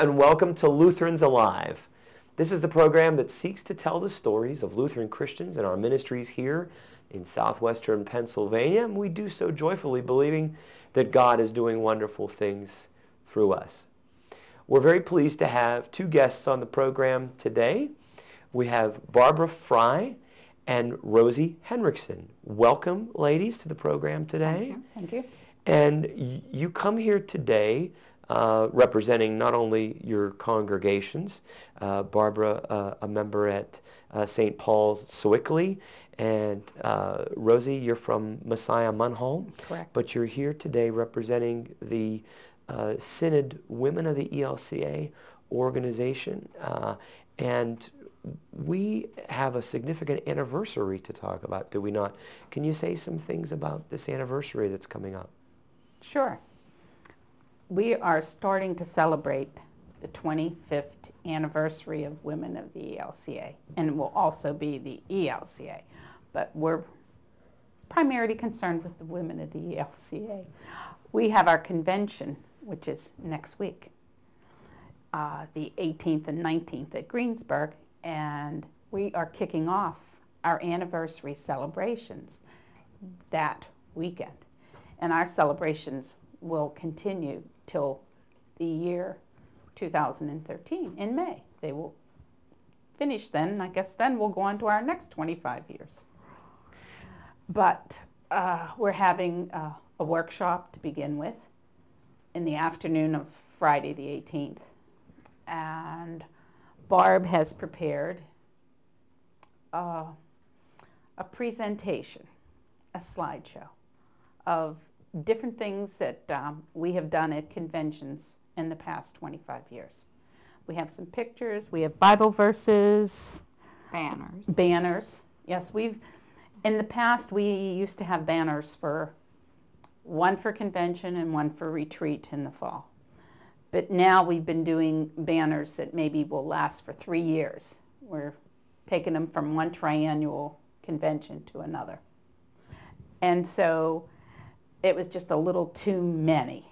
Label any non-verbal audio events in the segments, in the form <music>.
and welcome to Lutherans Alive. This is the program that seeks to tell the stories of Lutheran Christians and our ministries here in southwestern Pennsylvania, and we do so joyfully believing that God is doing wonderful things through us. We're very pleased to have two guests on the program today. We have Barbara Fry and Rosie Hendrickson. Welcome, ladies, to the program today. Thank you. And you come here today uh, representing not only your congregations, uh, Barbara, uh, a member at uh, St. Paul's Sewickley, and uh, Rosie, you're from Messiah Munhall. Correct. But you're here today representing the uh, Synod Women of the ELCA organization. and we have a significant anniversary to talk about, do we not? Can you say some things about this anniversary that's coming up? Sure. We are starting to celebrate the 25th anniversary of Women of the ELCA, and it will also be the ELCA, but we're primarily concerned with the women of the ELCA. We have our convention, which is next week, uh, the 18th and 19th at Greensburg, and we are kicking off our anniversary celebrations that weekend. And our celebrations will continue till the year 2013 in May. They will finish then, and I guess then we'll go on to our next 25 years. But uh, we're having uh, a workshop to begin with in the afternoon of Friday the 18th. And Barb has prepared uh, a presentation, a slideshow of different things that um, we have done at conventions in the past 25 years. We have some pictures, we have Bible verses, banners. Banners. Yes, we've in the past we used to have banners for one for convention and one for retreat in the fall. But now we've been doing banners that maybe will last for three years. We're taking them from one triennial convention to another. And so it was just a little too many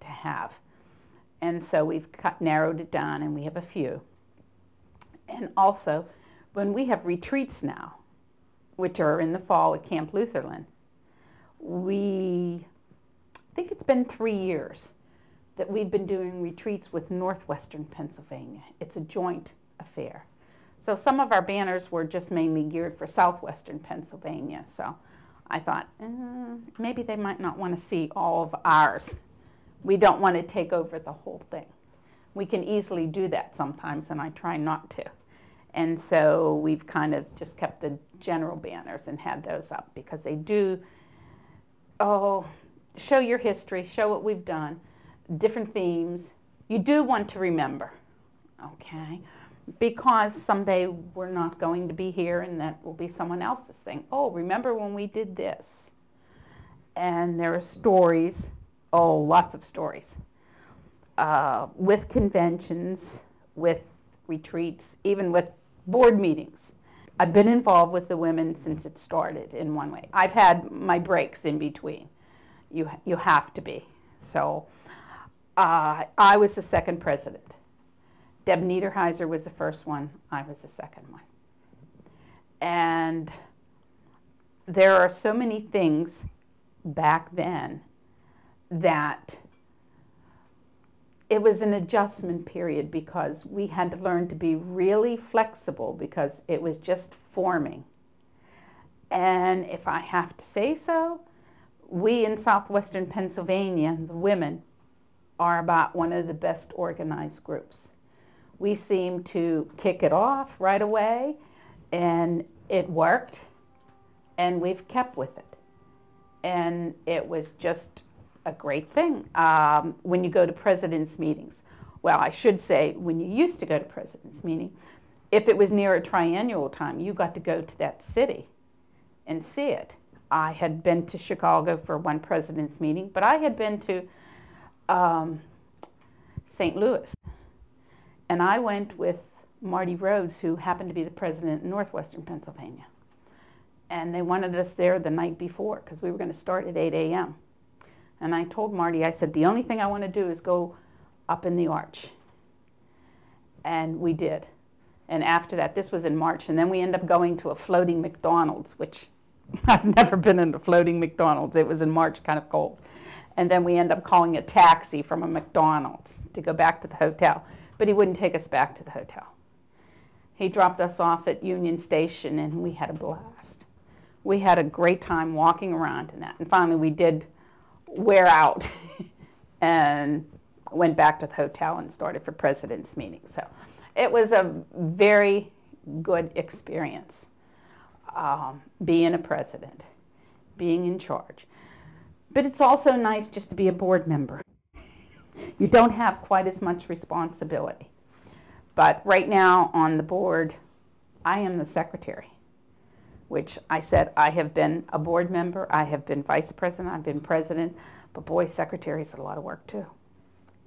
to have. And so we've cut, narrowed it down and we have a few. And also, when we have retreats now, which are in the fall at Camp Lutherland, we I think it's been three years that we've been doing retreats with Northwestern Pennsylvania. It's a joint affair. So some of our banners were just mainly geared for Southwestern Pennsylvania. So I thought, eh, maybe they might not want to see all of ours. We don't want to take over the whole thing. We can easily do that sometimes, and I try not to. And so we've kind of just kept the general banners and had those up because they do, oh, show your history, show what we've done, different themes. You do want to remember, okay? Because someday we're not going to be here and that will be someone else's thing. Oh, remember when we did this? And there are stories, oh, lots of stories, uh, with conventions, with retreats, even with board meetings. I've been involved with the women since it started in one way. I've had my breaks in between. You, you have to be. So uh, I was the second president. Deb Niederheiser was the first one. I was the second one. And there are so many things back then that it was an adjustment period because we had to learn to be really flexible because it was just forming. And if I have to say so, we in southwestern Pennsylvania, the women, are about one of the best organized groups. We seemed to kick it off right away, and it worked, and we've kept with it. And it was just a great thing. Um, when you go to president's meetings, well, I should say when you used to go to president's meeting, if it was near a triennial time, you got to go to that city and see it. I had been to Chicago for one president's meeting, but I had been to um, St. Louis. And I went with Marty Rhodes, who happened to be the president in northwestern Pennsylvania. And they wanted us there the night before because we were going to start at 8 a.m. And I told Marty, I said, the only thing I want to do is go up in the arch And we did. And after that, this was in March, and then we ended up going to a floating McDonald's, which <laughs> I've never been in a floating McDonald's. It was in March, kind of cold. And then we ended up calling a taxi from a McDonald's to go back to the hotel. But he wouldn't take us back to the hotel. He dropped us off at Union Station, and we had a blast. We had a great time walking around and that. And finally, we did wear out <laughs> and went back to the hotel and started for president's meeting. So it was a very good experience um, being a president, being in charge. But it's also nice just to be a board member. You don't have quite as much responsibility. But right now on the board, I am the secretary, which I said I have been a board member, I have been vice president, I've been president, but boy, secretary is a lot of work too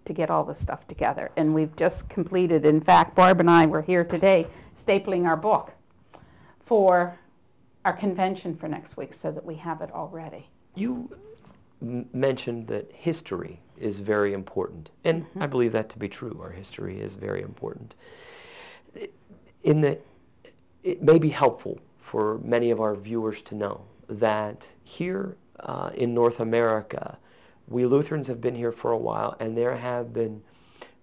to get all the stuff together. And we've just completed, in fact, Barb and I were here today stapling our book for our convention for next week so that we have it all ready. You mentioned that history is very important, and mm-hmm. I believe that to be true. Our history is very important. In the, it may be helpful for many of our viewers to know that here uh, in North America, we Lutherans have been here for a while, and there have been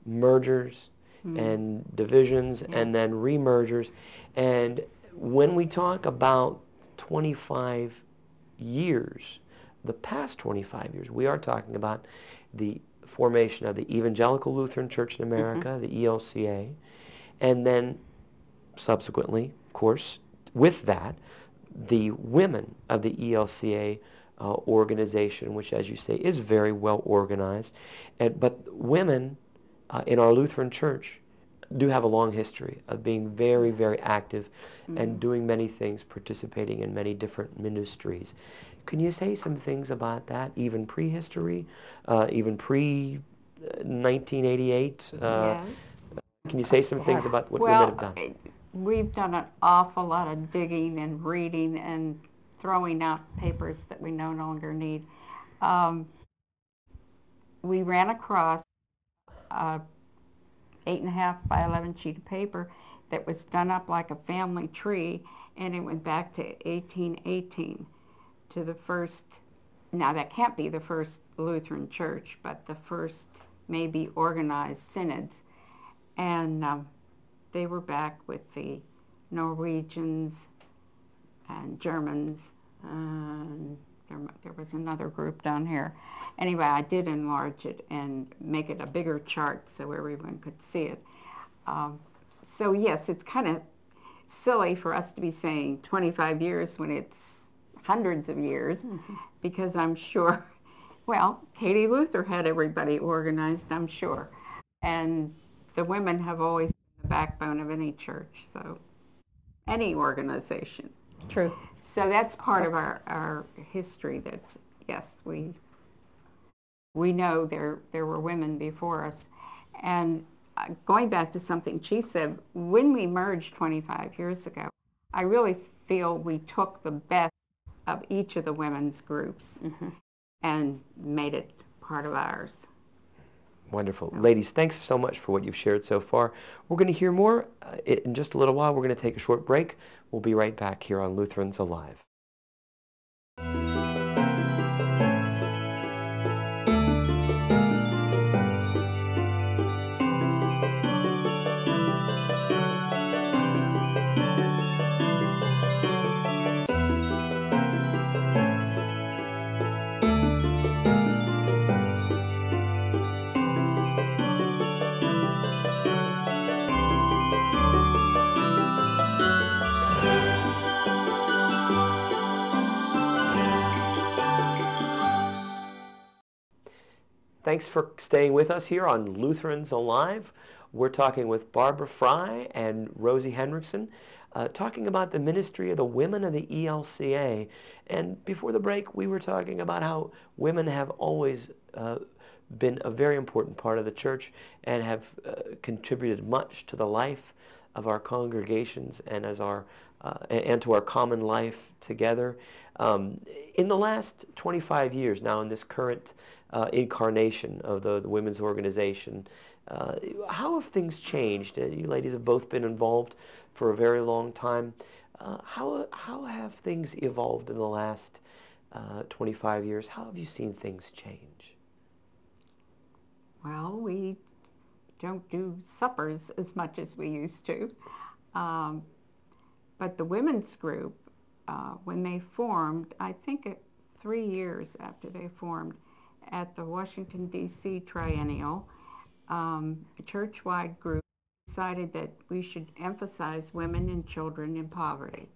mergers mm. and divisions yeah. and then remergers. And when we talk about 25 years, the past 25 years, we are talking about the formation of the Evangelical Lutheran Church in America, mm-hmm. the ELCA, and then subsequently, of course, with that, the women of the ELCA uh, organization, which, as you say, is very well organized. And, but women uh, in our Lutheran Church do have a long history of being very, very active mm-hmm. and doing many things, participating in many different ministries. Can you say some things about that, even prehistory, uh, even pre-1988? Uh, yes. Can you say some things about what well, women have done? We've done an awful lot of digging and reading and throwing out papers that we no longer need. Um, we ran across a eight and a half by 11 sheet of paper that was done up like a family tree and it went back to 1818 to the first, now that can't be the first Lutheran church, but the first maybe organized synods. And um, they were back with the Norwegians and Germans. There, there was another group down here. Anyway, I did enlarge it and make it a bigger chart so everyone could see it. Um, so yes, it's kind of silly for us to be saying 25 years when it's hundreds of years mm-hmm. because I'm sure, <laughs> well, Katie Luther had everybody organized, I'm sure. And the women have always been the backbone of any church, so any organization. True. So that's part of our, our history that, yes, we, we know there, there were women before us. And uh, going back to something she said, when we merged 25 years ago, I really feel we took the best of each of the women's groups mm-hmm. and made it part of ours. Wonderful. Ladies, thanks so much for what you've shared so far. We're going to hear more uh, in just a little while. We're going to take a short break. We'll be right back here on Lutherans Alive. Thanks for staying with us here on Lutherans Alive. We're talking with Barbara Fry and Rosie Hendrickson, uh, talking about the ministry of the women of the ELCA. And before the break, we were talking about how women have always uh, been a very important part of the church and have uh, contributed much to the life of our congregations and as our uh, and to our common life together. Um, in the last 25 years, now in this current uh, incarnation of the, the women's organization, uh, how have things changed? Uh, you ladies have both been involved for a very long time. Uh, how, how have things evolved in the last uh, 25 years? How have you seen things change? Well, we don't do suppers as much as we used to. Um, but the women's group, uh, when they formed, I think it, three years after they formed, at the Washington, D.C. Triennial, um, a church-wide group decided that we should emphasize women and children in poverty.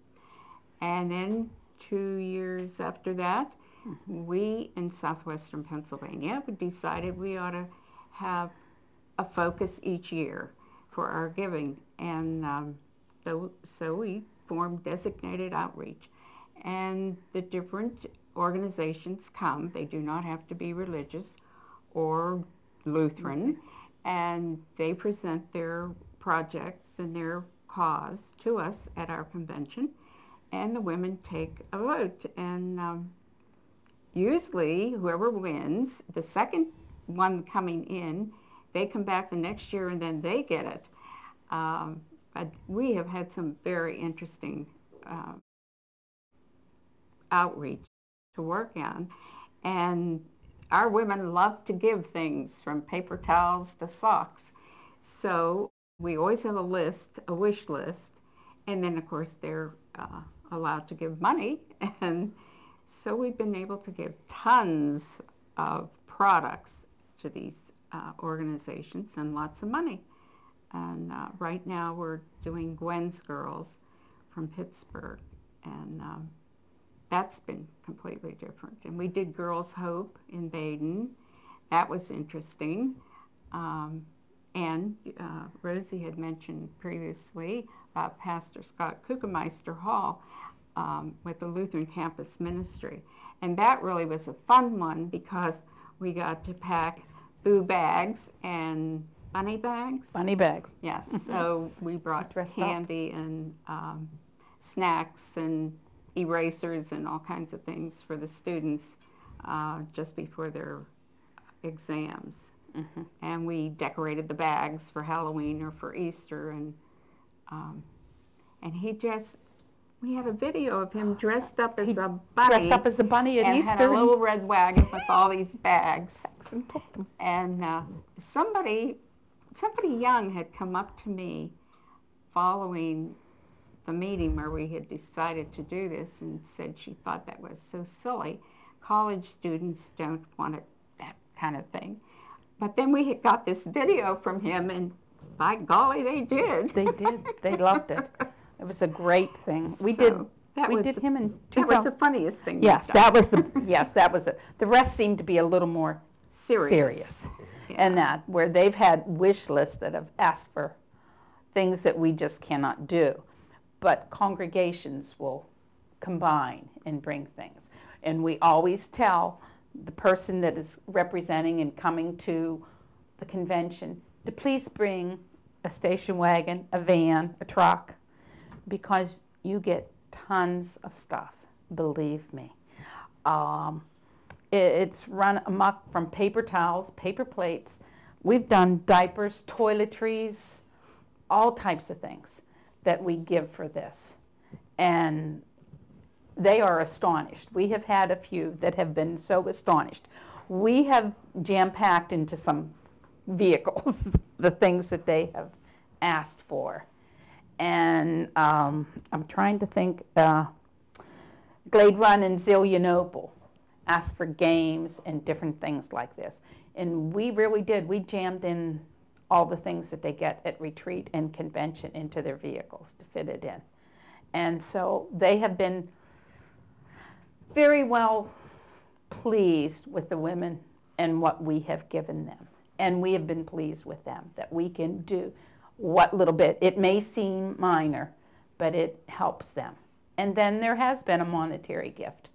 And then two years after that, mm-hmm. we in southwestern Pennsylvania decided we ought to have a focus each year for our giving. And um, so, so we formed designated outreach. And the different organizations come. They do not have to be religious or Lutheran. And they present their projects and their cause to us at our convention. And the women take a vote. And um, usually whoever wins, the second one coming in, they come back the next year and then they get it. Um, but we have had some very interesting uh, outreach to work on. And our women love to give things from paper towels to socks. So we always have a list, a wish list. And then, of course, they're uh, allowed to give money. <laughs> And so we've been able to give tons of products to these uh, organizations and lots of money. And uh, right now we're doing Gwen's Girls from Pittsburgh. And um, that's been completely different. And we did Girls Hope in Baden. That was interesting. Um, and uh, Rosie had mentioned previously about Pastor Scott Kuchenmeister Hall um, with the Lutheran Campus Ministry. And that really was a fun one because we got to pack boo bags and bunny bags. Bunny bags. Yes. so we brought Dressed candy up. and um, snacks and erasers and all kinds of things for the students uh, just before their exams. Mm-hmm. And we decorated the bags for Halloween or for Easter. And um, and he just we had a video of him dressed up as he a bunny. Dressed up as a bunny at and Easter. had a little red wagon with all these bags. And uh, somebody, somebody young had come up to me following the meeting where we had decided to do this and said she thought that was so silly. College students don't want it, that kind of thing. But then we got this video from him and by golly, they did. They did. They loved it. It was a great thing. We so did. That we did him in 2000. That was the funniest thing. Yes, that was the. yes, that was it. The rest seemed to be a little more serious. serious. Yeah. And that where they've had wish lists that have asked for things that we just cannot do, but congregations will combine and bring things. And we always tell the person that is representing and coming to the convention to please bring a station wagon, a van, a truck, because you get tons of stuff, believe me. Um, it's run amok from paper towels, paper plates. We've done diapers, toiletries, all types of things that we give for this. And they are astonished. We have had a few that have been so astonished. We have jam-packed into some vehicles <laughs> the things that they have asked for and um, I'm trying to think, uh, Glade Run and Zelienople asked for games and different things like this. And we really did. We jammed in all the things that they get at retreat and convention into their vehicles to fit it in. And so they have been very well pleased with the women and what we have given them. And we have been pleased with them that we can do what little bit. It may seem minor, but it helps them. And then there has been a monetary gift.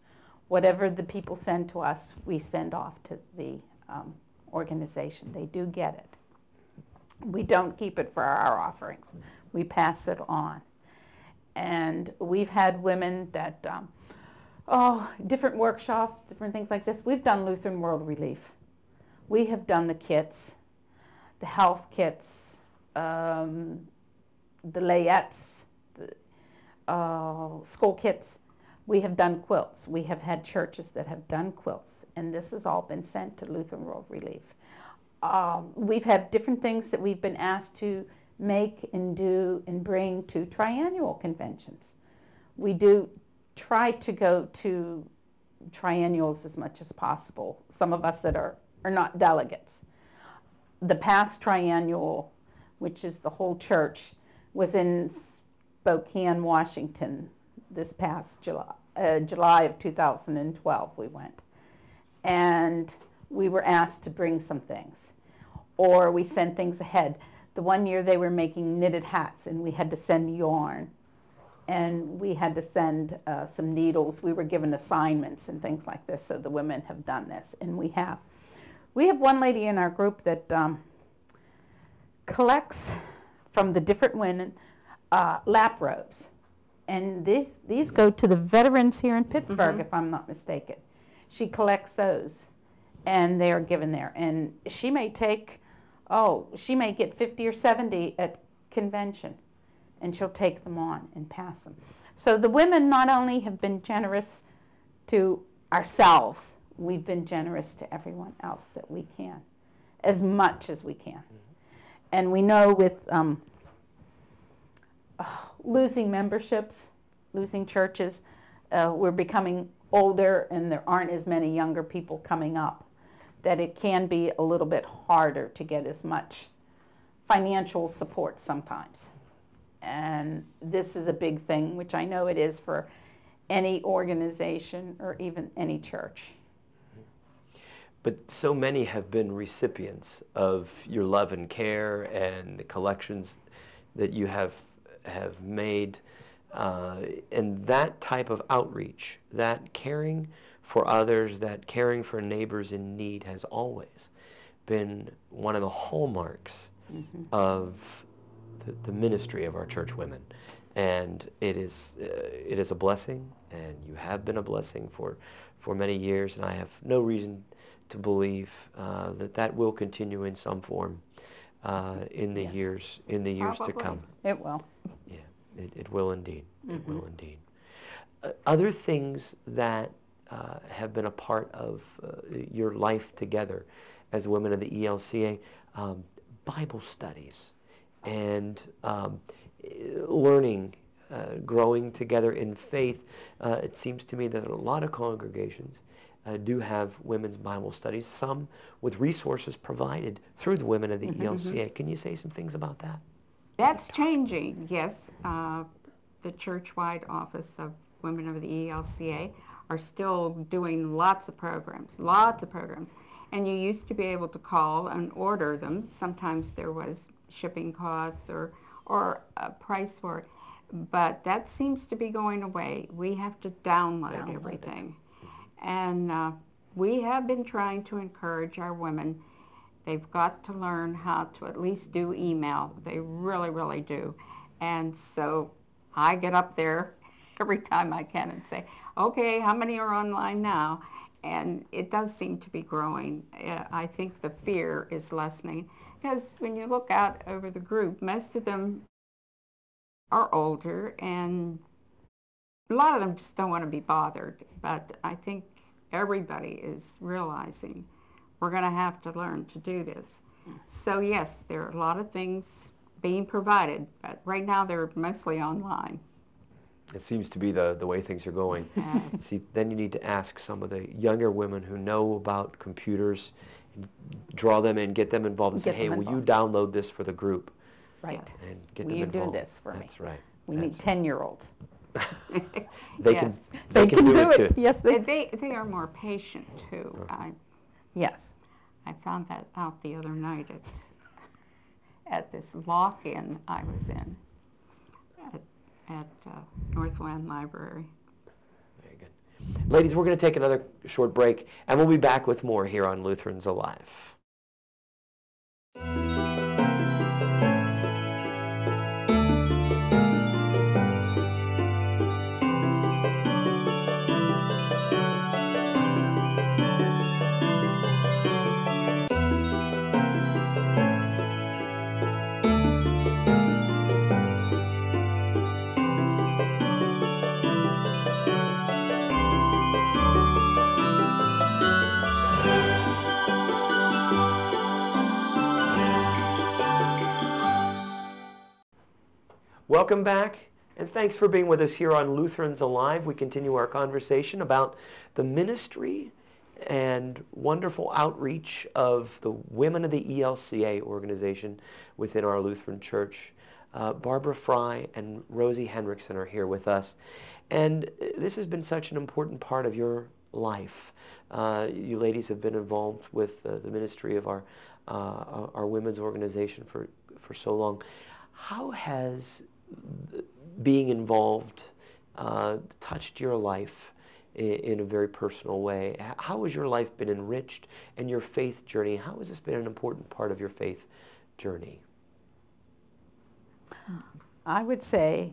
Whatever the people send to us, we send off to the um, organization. They do get it. We don't keep it for our offerings. We pass it on. And we've had women that, um, oh, different workshops, different things like this. We've done Lutheran World Relief. We have done the kits, the health kits, um, the layettes, the uh, school kits. We have done quilts. We have had churches that have done quilts, and this has all been sent to Lutheran World Relief. Um, we've had different things that we've been asked to make and do and bring to triennial conventions. We do try to go to triennials as much as possible, some of us that are, are not delegates. The past triennial, which is the whole church, was in Spokane, Washington this past July, uh, July of 2012 we went. And we were asked to bring some things. Or we sent things ahead. The one year they were making knitted hats and we had to send yarn. And we had to send uh, some needles. We were given assignments and things like this. So the women have done this and we have. We have one lady in our group that um, collects from the different women uh, lap robes. And these, these go to the veterans here in Pittsburgh, if I'm not mistaken. She collects those and they are given there. And she may take, oh, she may get 50 or 70 at convention and she'll take them on and pass them. So the women not only have been generous to ourselves, we've been generous to everyone else that we can, as much as we can. And we know with um, losing memberships, losing churches, uh, we're becoming older and there aren't as many younger people coming up, that it can be a little bit harder to get as much financial support sometimes. And this is a big thing, which I know it is for any organization or even any church. But so many have been recipients of your love and care and the collections that you have have made. Uh, and that type of outreach, that caring for others, that caring for neighbors in need has always been one of the hallmarks mm-hmm. of the, the, ministry of our church women. And it is, uh, it is a blessing, and you have been a blessing for, for many years, and I have no reason to believe uh, that that will continue in some form uh, in the yes. years in the years Probably. to come. It will. Yeah, it, it will indeed. Mm-hmm. It will indeed. Uh, other things that uh, have been a part of uh, your life together as women of the ELCA, um, Bible studies and um, learning, uh, growing together in faith. Uh, it seems to me that a lot of congregations uh, do have women's Bible studies, some with resources provided through the women of the mm-hmm, ELCA. Mm-hmm. Can you say some things about that? That's changing, yes. Uh, the church-wide office of Women of the ELCA are still doing lots of programs, lots of programs. And you used to be able to call and order them. Sometimes there was shipping costs or, or a price for it. But that seems to be going away. We have to download, download everything. It. And uh, we have been trying to encourage our women. They've got to learn how to at least do email. They really, really do. And so I get up there <laughs> every time I can and say, okay, how many are online now? And it does seem to be growing. Uh, I think the fear is lessening because when you look out over the group, most of them are older and a lot of them just don't want to be bothered. But I think everybody is realizing we're going to have to learn to do this. So yes, there are a lot of things being provided, but right now they're mostly online. It seems to be the, the way things are going. Yes. See, then you need to ask some of the younger women who know about computers, draw them in, get them involved, and get say, hey, will you download this for the group? Right. And get will them involved. you do this for That's me? That's right. We That's need 10-year-olds. <laughs> they yes. can they, they can, do, do, it, it. too. Yes, they, they they are more patient too. Oh. I, yes, I found that out the other night at at this lock-in I was in at, at uh, Northland Library. Very good, ladies. We're going to take another short break, and we'll be back with more here on Lutherans Alive. Welcome back, and thanks for being with us here on Lutherans Alive. We continue our conversation about the ministry and wonderful outreach of the women of the ELCA organization within our Lutheran Church. Uh, Barbara Fry and Rosie Hendrickson are here with us. And this has been such an important part of your life. Uh, you ladies have been involved with uh, the ministry of our, uh, our women's organization for, for so long. How has being involved uh, touched your life in, in, a very personal way. How has your life been enriched and your faith journey? How has this been an important part of your faith journey? I would say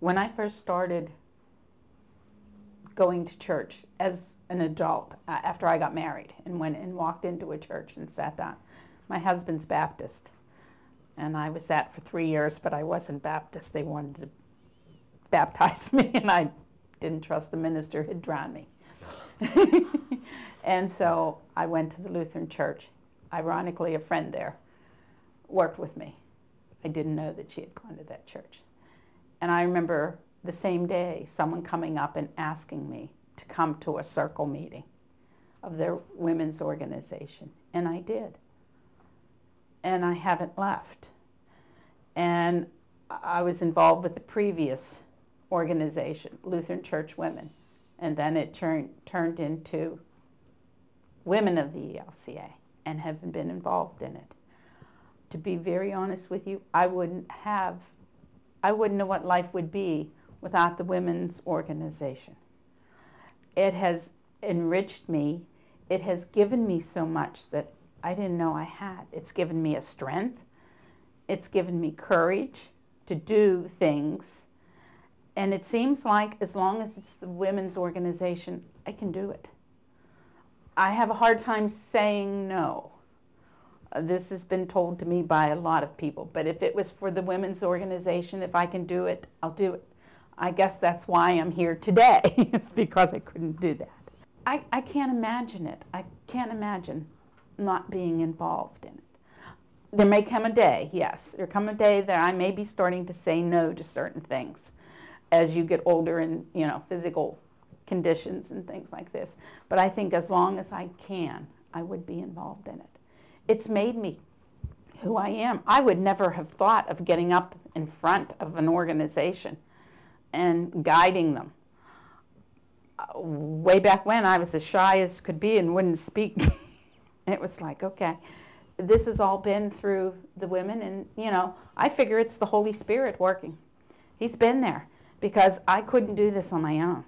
when I first started going to church as an adult uh, after I got married and went and walked into a church and sat down. My husband's Baptist and I was that for three years, but I wasn't Baptist. They wanted to baptize <laughs> me, and I didn't trust the minister who'd drown me. <laughs> and so I went to the Lutheran church. Ironically, a friend there worked with me. I didn't know that she had gone to that church. And I remember the same day someone coming up and asking me to come to a circle meeting of their women's organization. And I did and I haven't left. And I was involved with the previous organization, Lutheran Church Women, and then it turned turned into Women of the ELCA and have been involved in it. To be very honest with you, I wouldn't have, I wouldn't know what life would be without the women's organization. It has enriched me. It has given me so much that I didn't know I had. It's given me a strength. It's given me courage to do things. And it seems like as long as it's the women's organization, I can do it. I have a hard time saying no. Uh, this has been told to me by a lot of people, but if it was for the women's organization, if I can do it, I'll do it. I guess that's why I'm here today, <laughs> it's because I couldn't do that. I, I can't imagine it. I can't imagine not being involved in it. There may come a day, yes, there come a day that I may be starting to say no to certain things as you get older and, you know, physical conditions and things like this. But I think as long as I can, I would be involved in it. It's made me who I am. I would never have thought of getting up in front of an organization and guiding them. Uh, way back when, I was as shy as could be and wouldn't speak <laughs> It was like, okay, this has all been through the women, and you know, I figure it's the Holy Spirit working. He's been there because I couldn't do this on my own.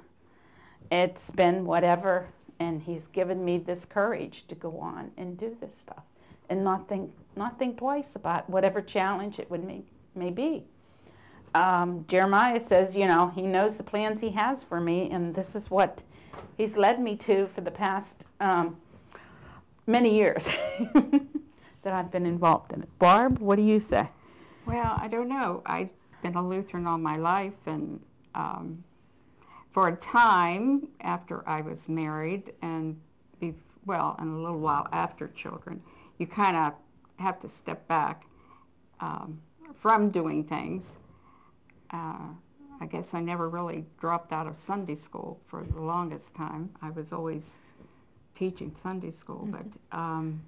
It's been whatever, and He's given me this courage to go on and do this stuff, and not think not think twice about whatever challenge it would may, may be. Um, Jeremiah says, you know, he knows the plans he has for me, and this is what he's led me to for the past um, many years <laughs> that I've been involved in it. Barb, what do you say? Well, I don't know. I've been a Lutheran all my life, and um, for a time after I was married, and be, well, and a little while after children, you kind of have to step back um, from doing things. Uh, I guess I never really dropped out of Sunday school for the longest time. I was always teaching Sunday school, mm-hmm. but um,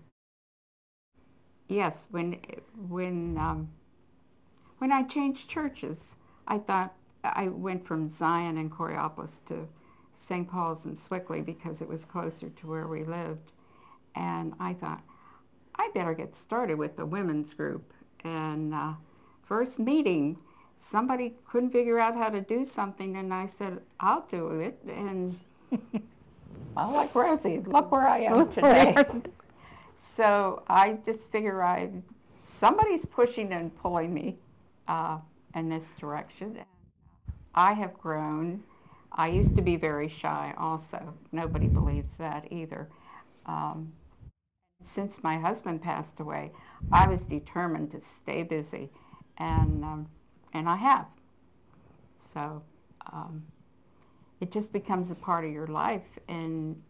yes, when when um, when I changed churches, I thought I went from Zion and Coraopolis to St. Paul's and Sewickley because it was closer to where we lived, and I thought I better get started with the women's group. And uh, first meeting, somebody couldn't figure out how to do something, and I said I'll do it, and <laughs> I like Rosie. Look where I am today. <laughs> so I just figure I somebody's pushing and pulling me uh, in this direction. I have grown. I used to be very shy also. Nobody believes that either. Um, since my husband passed away, I was determined to stay busy, and um, and I have. So um, it just becomes a part of your life, and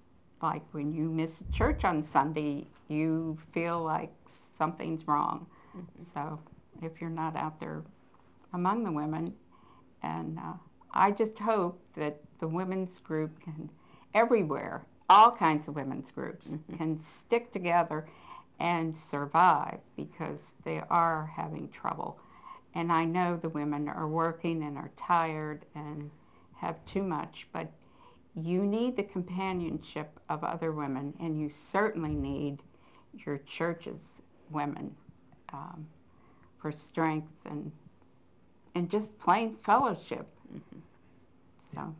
like when you miss church on Sunday, you feel like something's wrong. Mm-hmm. So if you're not out there among the women, and uh, I just hope that the women's group can everywhere, all kinds of women's groups mm-hmm. can stick together and survive because they are having trouble. And I know the women are working and are tired and have too much, but you need the companionship of other women, and you certainly need your church's women um, for strength and and just plain fellowship. Mm-hmm. So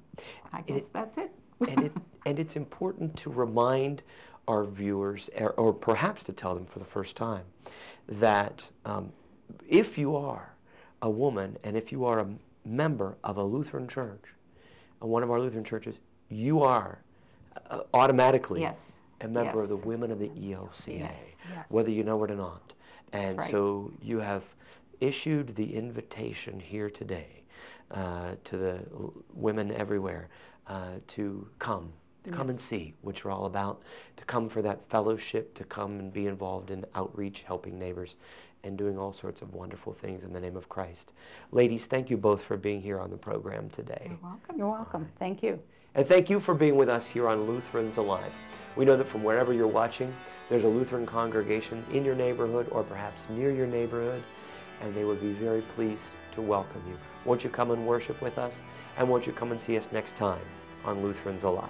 I guess it, that's it. and it <laughs> and it's important to remind our viewers, or, or, perhaps to tell them for the first time, that um, if you are a woman and if you are a member of a Lutheran church, one of our Lutheran churches, you are uh, automatically yes. a member yes. of the women of the ELCA, yes. whether you know it or not. And right. so you have issued the invitation here today uh, to the women everywhere uh, to come, come and see what you're all about, to come for that fellowship, to come and be involved in outreach, helping neighbors, and doing all sorts of wonderful things in the name of Christ. Ladies, thank you both for being here on the program today. You're welcome. You're welcome. Right. Thank you. And thank you for being with us here on Lutherans Alive. We know that from wherever you're watching, there's a Lutheran congregation in your neighborhood or perhaps near your neighborhood, and they would be very pleased to welcome you. Won't you come and worship with us? And won't you come and see us next time on Lutherans Alive?